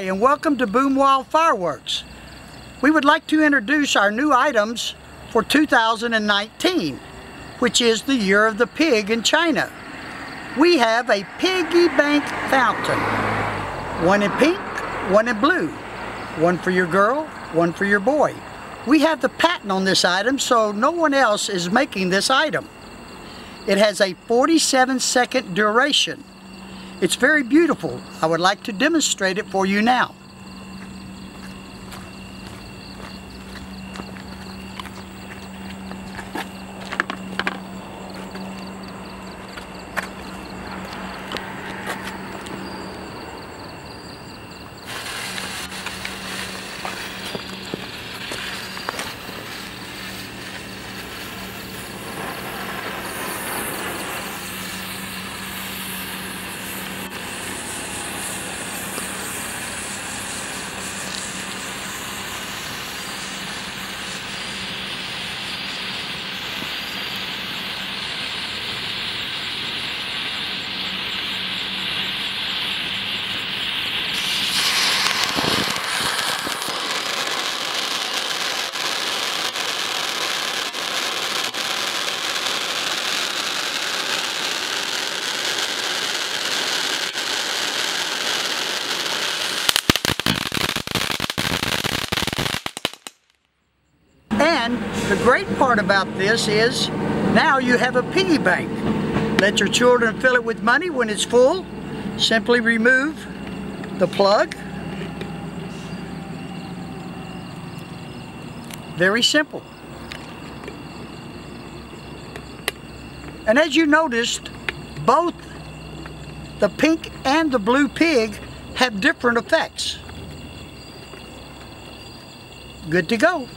Hi and welcome to Boom Boomwow Fireworks. We would like to introduce our new items for 2019, which is the year of the pig in China. We have a piggy bank fountain. One in pink, one in blue. One for your girl, one for your boy. We have the patent on this item so no one else is making this item. It has a 47 second duration it's very beautiful. I would like to demonstrate it for you now. And the great part about this is now you have a piggy bank. Let your children fill it with money when it's full. Simply remove the plug. Very simple. And as you noticed, both the pink and the blue pig have different effects. Good to go.